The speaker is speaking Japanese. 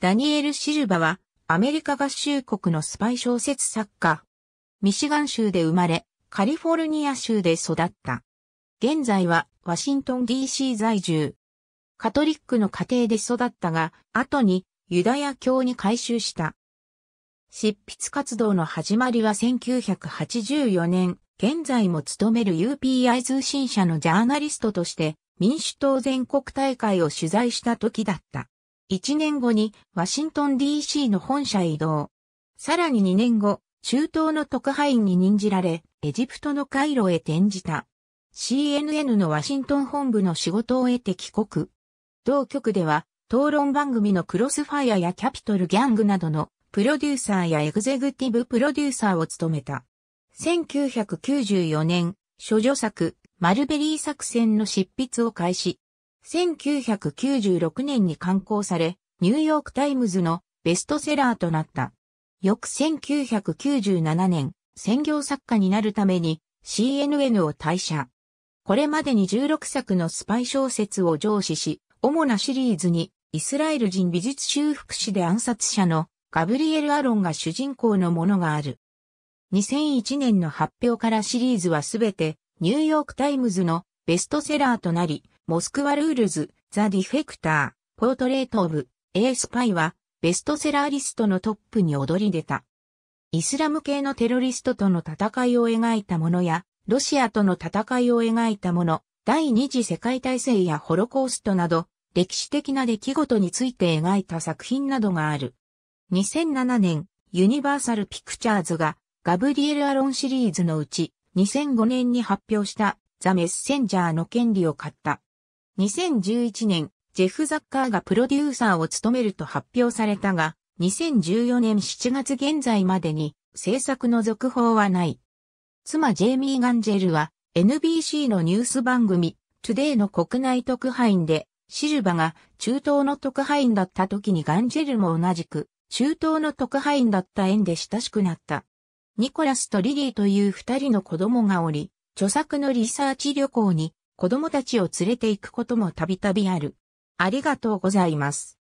ダニエル・シルバは、アメリカ合衆国のスパイ小説作家。ミシガン州で生まれ、カリフォルニア州で育った。現在は、ワシントン DC 在住。カトリックの家庭で育ったが、後にユダヤ教に改宗した。執筆活動の始まりは1984年、現在も勤める UPI 通信社のジャーナリストとして民主党全国大会を取材した時だった。1年後にワシントン DC の本社へ移動。さらに2年後、中東の特派員に任じられ、エジプトのカイロへ転じた。CNN のワシントン本部の仕事を得て帰国。同局では、討論番組のクロスファイアやキャピトルギャングなどのプロデューサーやエグゼクティブプロデューサーを務めた。1994年、処女作、マルベリー作戦の執筆を開始。1996年に刊行され、ニューヨークタイムズのベストセラーとなった。翌1997年、専業作家になるために CNN を退社。これまでに16作のスパイ小説を上梓し、主なシリーズにイスラエル人美術修復師で暗殺者のガブリエル・アロンが主人公のものがある。2001年の発表からシリーズはすべてニューヨークタイムズのベストセラーとなり、Moscow Rules、The Defector、Portrait of a Spy は、ベストセラーリストのトップに躍り出た。イスラム系のテロリストとの戦いを描いたものや、ロシアとの戦いを描いたもの、第二次世界大戦やホロコーストなど、歴史的な出来事について描いた作品などがある。2007年、ユニバーサルピクチャーズが、ガブリエル・アロンシリーズのうち、2005年に発表したザ・メッセンジャーの権利を買った。2011年、ジェフ・ザッカーがプロデューサーを務めると発表されたが、2014年7月現在までに制作の続報はない。妻ジェイミー・ガンジェルは NBC のニュース番組トゥデイの国内特派員でシルバが中東の特派員だった時にガンジェルも同じく中東の特派員だった縁で親しくなった。ニコラスとリリーという二人の子供がおり、著作のリサーチ旅行に子供たちを連れて行くこともたびたびある。ありがとうございます。